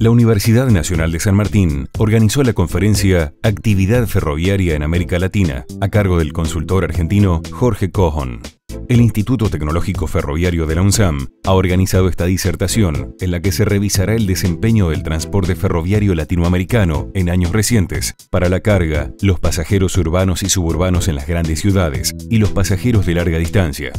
La Universidad Nacional de San Martín organizó la conferencia Actividad Ferroviaria en América Latina, a cargo del consultor argentino Jorge Cojon. El Instituto Tecnológico Ferroviario de la UNSAM ha organizado esta disertación en la que se revisará el desempeño del transporte ferroviario latinoamericano en años recientes para la carga, los pasajeros urbanos y suburbanos en las grandes ciudades y los pasajeros de larga distancia.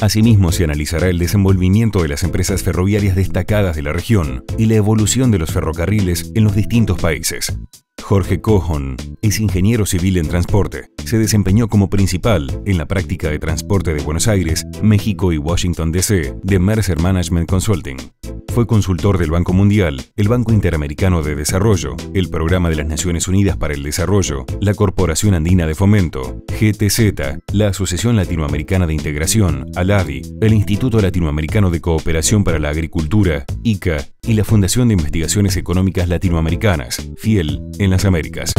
Asimismo, se analizará el desenvolvimiento de las empresas ferroviarias destacadas de la región y la evolución de los ferrocarriles en los distintos países. Jorge Cojon es ingeniero civil en transporte. Se desempeñó como principal en la práctica de transporte de Buenos Aires, México y Washington, D.C. de Mercer Management Consulting. Fue consultor del Banco Mundial, el Banco Interamericano de Desarrollo, el Programa de las Naciones Unidas para el Desarrollo, la Corporación Andina de Fomento, GTZ, la Asociación Latinoamericana de Integración, ALADI, el Instituto Latinoamericano de Cooperación para la Agricultura, ICA, y la Fundación de Investigaciones Económicas Latinoamericanas, FIEL, en las Américas.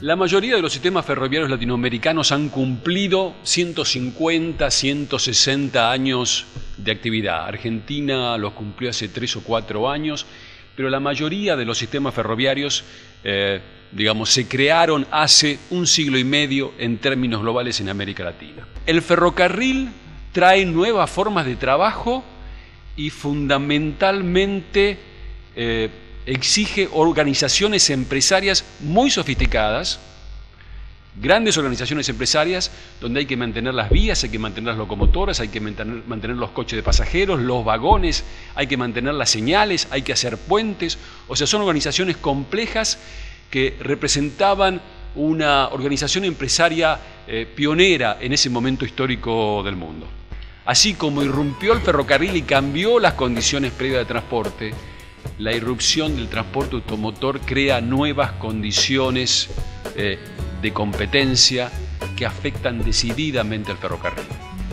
La mayoría de los sistemas ferroviarios latinoamericanos han cumplido 150, 160 años de actividad. Argentina los cumplió hace tres o cuatro años, pero la mayoría de los sistemas ferroviarios, eh, digamos, se crearon hace un siglo y medio en términos globales en América Latina. El ferrocarril trae nuevas formas de trabajo y fundamentalmente eh, exige organizaciones empresarias muy sofisticadas, grandes organizaciones empresarias donde hay que mantener las vías, hay que mantener las locomotoras, hay que mantener, los coches de pasajeros, los vagones, hay que mantener las señales, hay que hacer puentes, o sea, son organizaciones complejas que representaban una organización empresaria eh, pionera en ese momento histórico del mundo. Así como irrumpió el ferrocarril y cambió las condiciones previas de transporte, la irrupción del transporte automotor crea nuevas condiciones eh, de competencia que afectan decididamente al ferrocarril.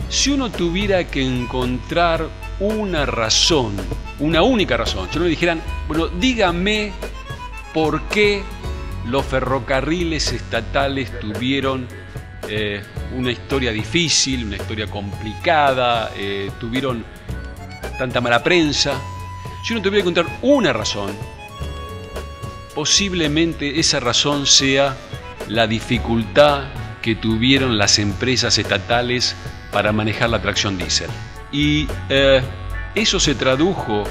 Si uno tuviera que encontrar una razón, una única razón, si uno le dijeran, bueno, dígame por qué los ferrocarriles estatales tuvieron eh, una historia difícil, una historia complicada, eh, tuvieron tanta mala prensa, si uno tuviera que encontrar una razón, posiblemente esa razón sea la dificultad que tuvieron las empresas estatales para manejar la tracción diésel. Y eh, eso se tradujo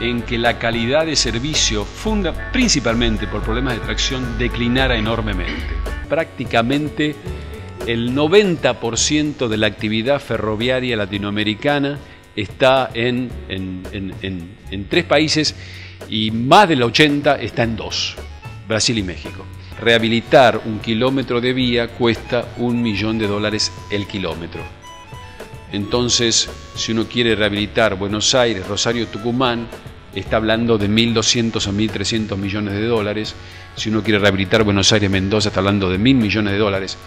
en que la calidad de servicio, funda, principalmente por problemas de tracción, declinara enormemente. Prácticamente el 90% de la actividad ferroviaria latinoamericana está en, en, tres países y más del 80 está en dos, Brasil y México. Rehabilitar un kilómetro de vía cuesta un millón de dólares el kilómetro. Entonces, si uno quiere rehabilitar Buenos Aires, Rosario, Tucumán, está hablando de 1.200 a 1.300 millones de dólares. Si uno quiere rehabilitar Buenos Aires, Mendoza, está hablando de 1.000 millones de dólares.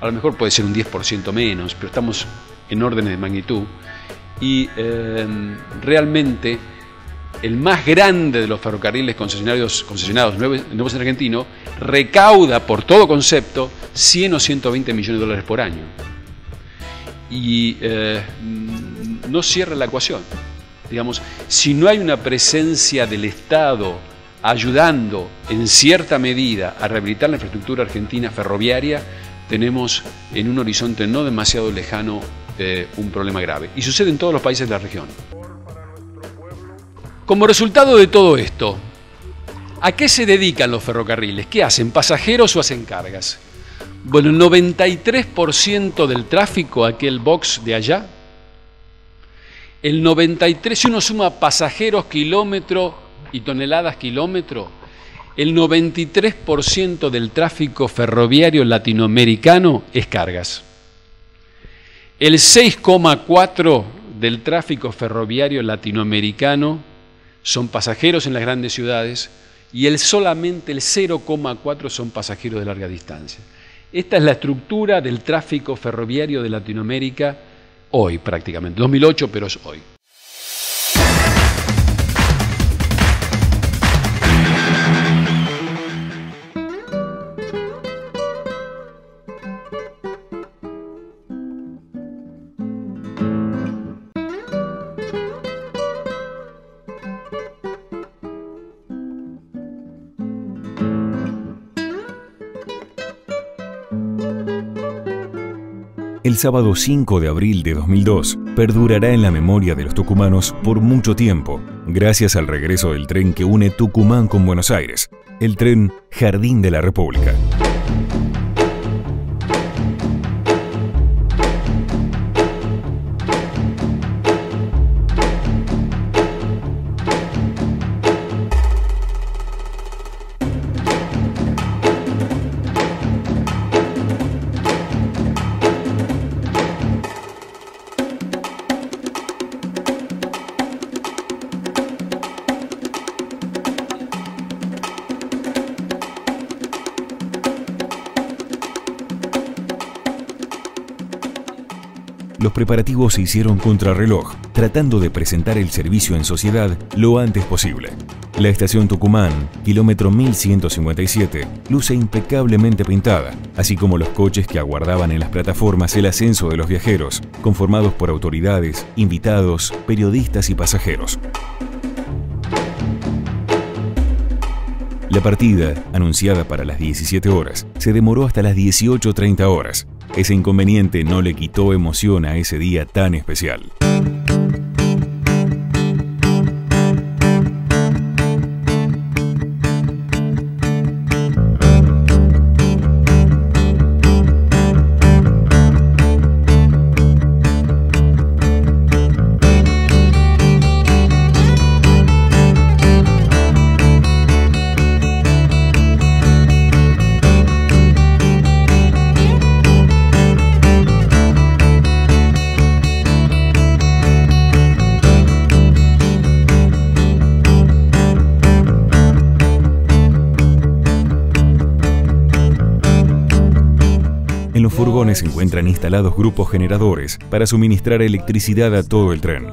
A lo mejor puede ser un 10% menos, pero estamos en órdenes de magnitud y em, realmente el más grande de los ferrocarriles concesionarios, concesionados nuevos, en Argentino recauda por todo concepto 100 o 120 millones de dólares por año. Y eh, no cierra la ecuación. Digamos, si no hay una presencia del Estado ayudando en cierta medida a rehabilitar la infraestructura argentina ferroviaria, tenemos en un horizonte no demasiado lejano un problema grave. Y sucede en todos los países de la región. Como resultado de todo esto, ¿a qué se dedican los ferrocarriles? ¿Qué hacen? ¿Pasajeros o hacen cargas? Bueno, el 93% del tráfico, aquel box de allá, el 93, si uno suma pasajeros, kilómetros y toneladas kilómetro, el 93% del tráfico ferroviario latinoamericano es cargas. El 6,4 del tráfico ferroviario latinoamericano son pasajeros en las grandes ciudades y el solamente el 0,4 son pasajeros de larga distancia. Esta es la estructura del tráfico ferroviario de Latinoamérica hoy prácticamente, 2008 pero es hoy. El sábado 5 de abril de 2002 perdurará en la memoria de los tucumanos por mucho tiempo, gracias al regreso del tren que une Tucumán con Buenos Aires, el tren Jardín de la República. Los preparativos se hicieron contrarreloj, tratando de presentar el servicio en sociedad lo antes posible. La estación Tucumán, kilómetro 1157, luce impecablemente pintada, así como los coches que aguardaban en las plataformas el ascenso de los viajeros, conformados por autoridades, invitados, periodistas y pasajeros. La partida, anunciada para las 17 horas, se demoró hasta las 18.30 horas, ese inconveniente no le quitó emoción a ese día tan especial. Furgones se encuentran instalados grupos generadores para suministrar electricidad a todo el tren.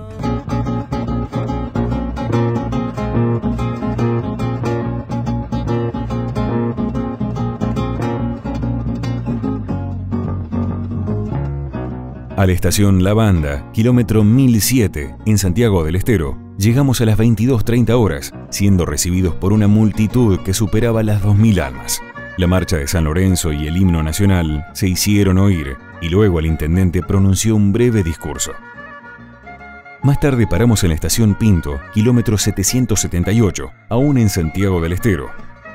A la estación La Banda, kilómetro 1007, en Santiago del Estero, llegamos a las 22.30 horas, siendo recibidos por una multitud que superaba las 2.000 almas. La marcha de San Lorenzo y el himno nacional se hicieron oír y luego el intendente pronunció un breve discurso. Más tarde paramos en la estación Pinto, kilómetro 778, aún en Santiago del Estero,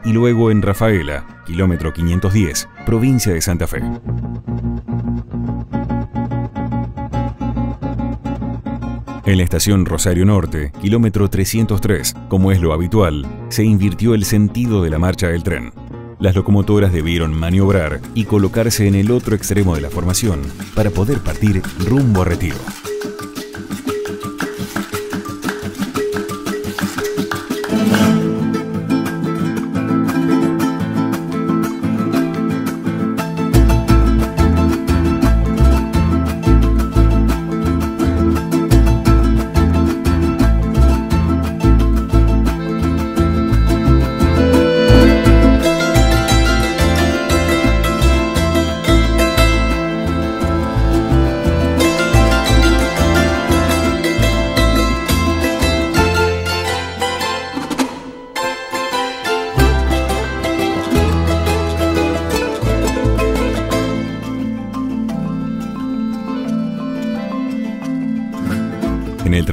y luego en Rafaela, kilómetro 510, provincia de Santa Fe. En la estación Rosario Norte, kilómetro 303, como es lo habitual, se invirtió el sentido de la marcha del tren las locomotoras debieron maniobrar y colocarse en el otro extremo de la formación para poder partir rumbo a retiro.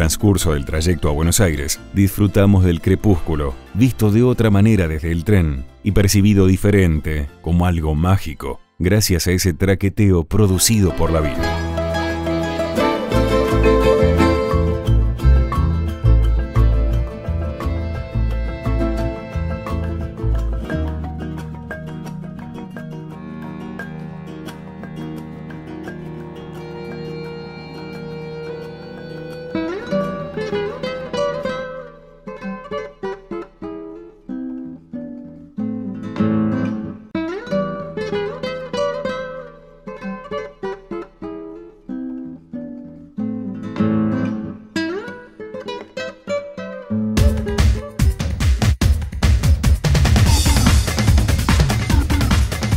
Transcurso del trayecto a Buenos Aires, disfrutamos del crepúsculo, visto de otra manera desde el tren y percibido diferente, como algo mágico, gracias a ese traqueteo producido por la vida.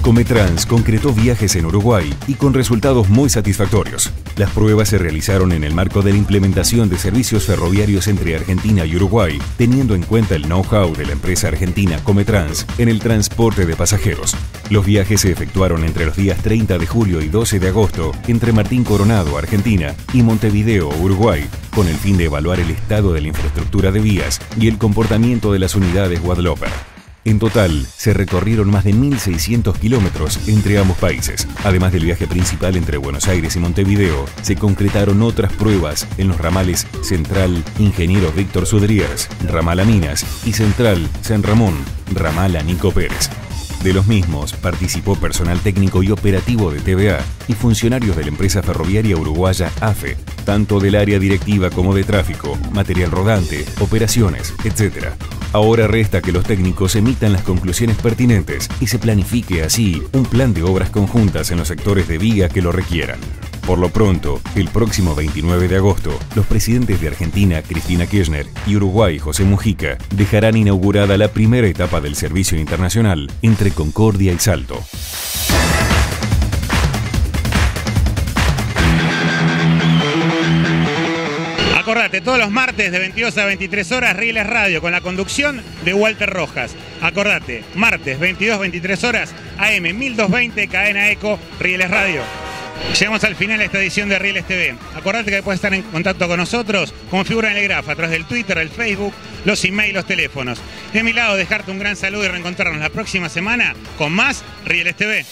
Cometrans concretó viajes en Uruguay y con resultados muy satisfactorios. Las pruebas se realizaron en el marco de la implementación de servicios ferroviarios entre Argentina y Uruguay, teniendo en cuenta el know-how de la empresa argentina Cometrans en el transporte de pasajeros. Los viajes se efectuaron entre los días 30 de julio y 12 de agosto entre Martín Coronado, Argentina, y Montevideo, Uruguay, con el fin de evaluar el estado de la infraestructura de vías y el comportamiento de las unidades Guadaloper. En total, se recorrieron más de 1.600 kilómetros entre ambos países. Además del viaje principal entre Buenos Aires y Montevideo, se concretaron otras pruebas en los ramales Central Ingeniero Víctor Sudriers, Ramal Minas y Central San Ramón, Ramal Nico Pérez. De los mismos participó personal técnico y operativo de TVA y funcionarios de la empresa ferroviaria uruguaya AFE, tanto del área directiva como de tráfico, material rodante, operaciones, etc. Ahora resta que los técnicos emitan las conclusiones pertinentes y se planifique así un plan de obras conjuntas en los sectores de vía que lo requieran. Por lo pronto, el próximo 29 de agosto, los presidentes de Argentina, Cristina Kirchner, y Uruguay, José Mujica, dejarán inaugurada la primera etapa del servicio internacional entre Concordia y Salto. Todos los martes de 22 a 23 horas, Rieles Radio, con la conducción de Walter Rojas. Acordate, martes 22 a 23 horas, AM 1220, cadena Eco, Rieles Radio. Llegamos al final de esta edición de Rieles TV. Acordate que puedes estar en contacto con nosotros como figura en el grafo a través del Twitter, el Facebook, los emails, los teléfonos. De mi lado, dejarte un gran saludo y reencontrarnos la próxima semana con más Rieles TV.